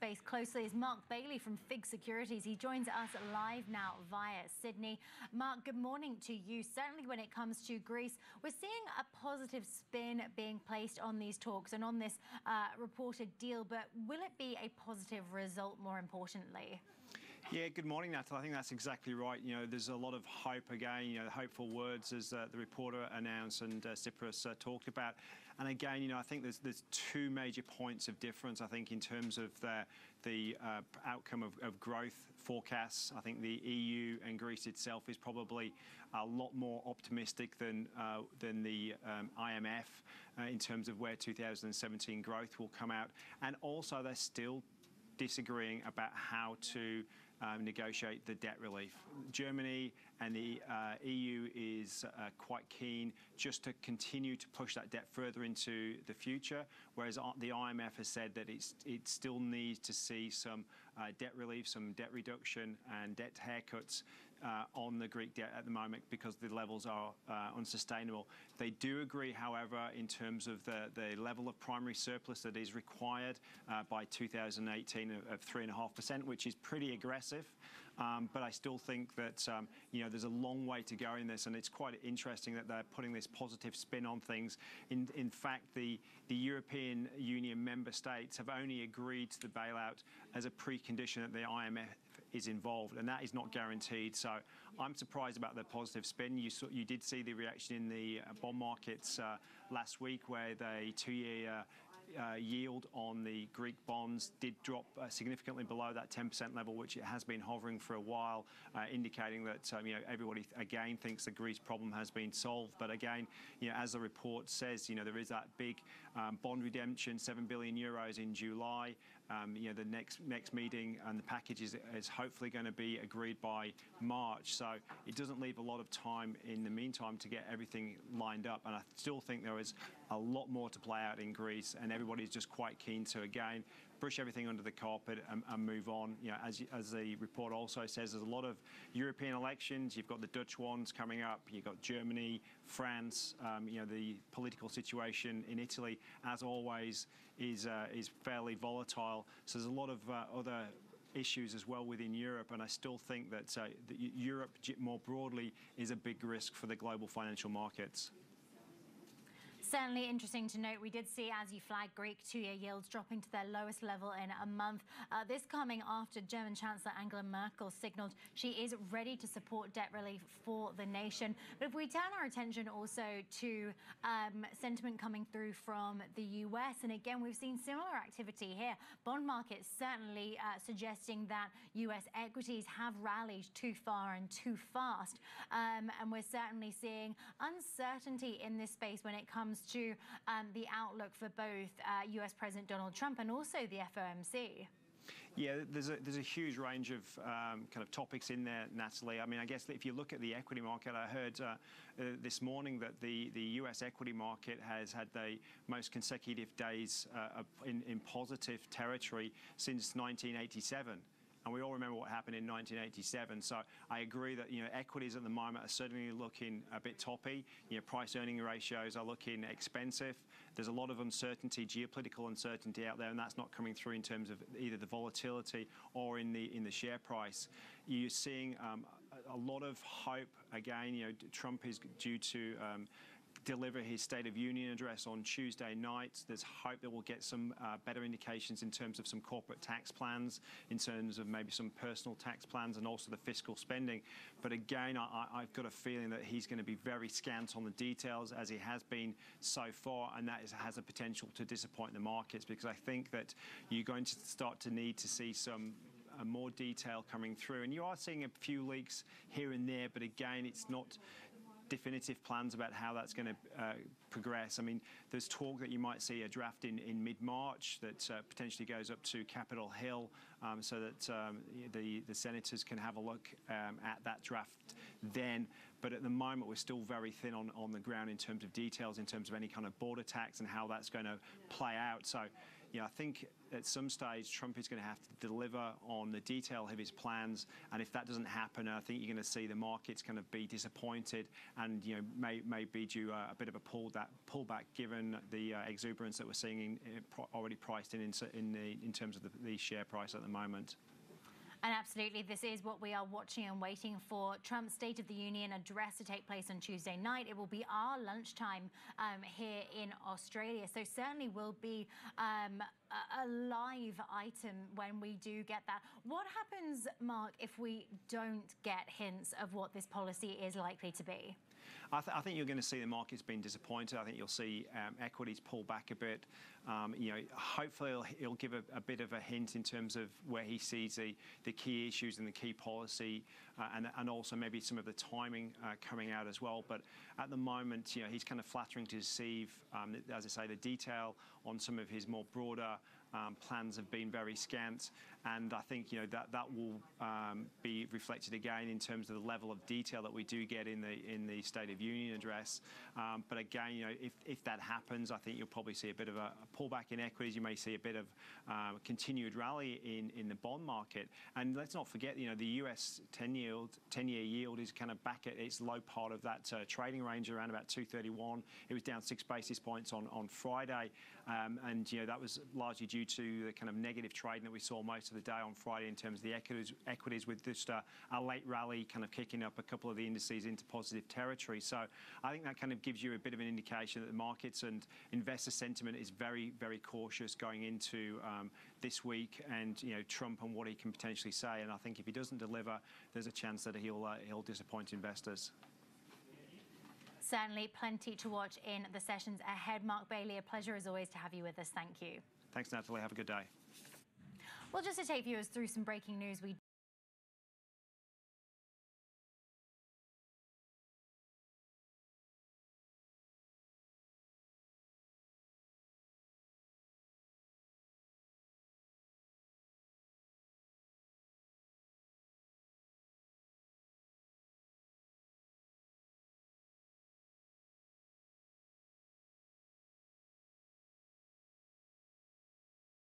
space closely is Mark Bayley from FIIG Securities. He joins us live now via Sydney. Mark, good morning to you. Certainly when it comes to Greece, we're seeing a positive spin being placed on these talks and on this uh, reported deal, but will it be a positive result more importantly? Yeah, good morning, Natalie. I think that's exactly right. You know, there's a lot of hope again, you know, hopeful words as uh, the reporter announced and uh, Tsipras uh, talked about. And again, you know, I think there's there's two major points of difference, I think, in terms of the, the uh, outcome of, of, growth forecasts. I think the EU and Greece itself is probably a lot more optimistic than, uh, than the um, IMF uh, in terms of where 2017 growth will come out. And also, they're still disagreeing about how to um, negotiate the debt relief. Germany and the uh, EU is uh, quite keen just to continue to push that debt further into the future, whereas the IMF has said that it still needs to see some uh, debt relief, some debt reduction and debt haircuts uh, on the Greek debt at the moment because the levels are uh, unsustainable. They do agree, however, in terms of the, the level of primary surplus that is required uh, by 2018 of, of 3.5%, which is pretty aggressive. Um, but I still think that um, you know there's a long way to go in this, and it's quite interesting that they're putting this positive spin on things. In, in fact, the, the European Union member states have only agreed to the bailout as a precondition that the IMF is involved, and that is not guaranteed. So I'm surprised about the positive spin. You, saw, you did see the reaction in the uh, bond markets uh, last week, where the two-year uh, yield on the Greek bonds did drop uh, significantly below that 10% level, which it has been hovering for a while, uh, indicating that um, you know everybody again thinks the Greece problem has been solved. But again, you know, as the report says, you know there is that big um, bond redemption, 7 billion euros in July. Um, you know the next next meeting and the package is, is hopefully going to be agreed by March. So it doesn't leave a lot of time in the meantime to get everything lined up. And I still think there is a lot more to play out in Greece and everybody's just quite keen to, again, brush everything under the carpet and, and move on. You know, as, as the report also says, there's a lot of European elections. You've got the Dutch ones coming up. You've got Germany, France. Um, you know, the political situation in Italy, as always, is uh, is fairly volatile. So there's a lot of uh, other issues as well within Europe, and I still think that, uh, that Europe more broadly is a big risk for the global financial markets. Certainly interesting to note. We did see, as you flagged, Greek two-year yields dropping to their lowest level in a month. Uh, this coming after German Chancellor Angela Merkel signalled she is ready to support debt relief for the nation. But if we turn our attention also to um, sentiment coming through from the US, and again, we've seen similar activity here. Bond markets certainly uh, suggesting that US equities have rallied too far and too fast. Um, and we're certainly seeing uncertainty in this space when it comes comes to um, the outlook for both uh, US President Donald Trump and also the FOMC? Yeah, there's a, there's a huge range of um, kind of topics in there, Natalie. I mean, I guess if you look at the equity market, I heard uh, uh, this morning that the, the US equity market has had the most consecutive days uh, in, in positive territory since 1987 and we all remember what happened in 1987. So I agree that you know equities at the moment are certainly looking a bit toppy. You know, price earning ratios are looking expensive. There's a lot of uncertainty, geopolitical uncertainty out there, and that's not coming through in terms of either the volatility or in the in the share price. You're seeing um, a, a, lot of hope again. You know, Trump is due to um, deliver his State of Union address on Tuesday night. There's hope that we'll get some uh, better indications in terms of some corporate tax plans, in terms of maybe some personal tax plans, and also the fiscal spending. But again, I, have got a feeling that he's going to be very scant on the details, as he has been so far, and that is, has a potential to disappoint the markets because I think that you're going to start to need to see some uh, more detail coming through. And you are seeing a few leaks here and there, but again, it's not definitive plans about how that's going to uh, progress. I mean, there's talk that you might see a draft in, in mid-March that uh, potentially goes up to Capitol Hill um, so that um, the, the senators can have a look um, at that draft then. But at the moment, we're still very thin on, on the ground in terms of details, in terms of any kind of border tax and how that's going to play out. So you know, I think at some stage Trump is going to have to deliver on the detail of his plans, and if that doesn't happen, I think you're going to see the markets kind of be disappointed, and you know, may may be due a, a bit of a pull that pullback given the uh, exuberance that we're seeing in, in, already priced in in, in, the, in terms of the, the share price at the moment. And absolutely, this is what we are watching and waiting for. Trump's State of the Union address to take place on Tuesday night. It will be our lunchtime um, here in Australia. So certainly will be um, a, a live item when we do get that. What happens, Mark, if we don't get hints of what this policy is likely to be? I, th I, think you're going to see the markets being disappointed. I think you'll see um, equities pull back a bit. Um, you know, hopefully he'll, he'll give a, a, bit of a hint in terms of where he sees the, the key issues and the key policy, uh, and, and also maybe some of the timing uh, coming out as well. But at the moment, you know, he's kind of flattering to deceive. Um, as I say, the detail on some of his more broader um, plans have been very scant, and I think you know that that will um, be reflected again in terms of the level of detail that we do get in the in the State of Union address. Um, but again, you know, if, if that happens, I think you'll probably see a bit of a, pullback in equities. You may see a bit of um, continued rally in in the bond market. And let's not forget, you know, the U.S. 10 yield 10-year yield is kind of back at its low part of that uh, trading range around about 231. It was down six basis points on on Friday, and you know that was largely due to the kind of negative trading that we saw most of the day on Friday in terms of the equities, with just a, a late rally kind of kicking up a couple of the indices into positive territory. So I think that kind of gives you a bit of an indication that the markets and investor sentiment is very, very cautious going into um, this week and you know Trump and what he can potentially say. And I think if he doesn't deliver, there's a chance that he'll uh, he'll disappoint investors. Certainly plenty to watch in the sessions ahead. Mark Bayley, a pleasure as always to have you with us. Thank you. Thanks, Natalie. Have a good day. Well, just to take viewers through some breaking news, we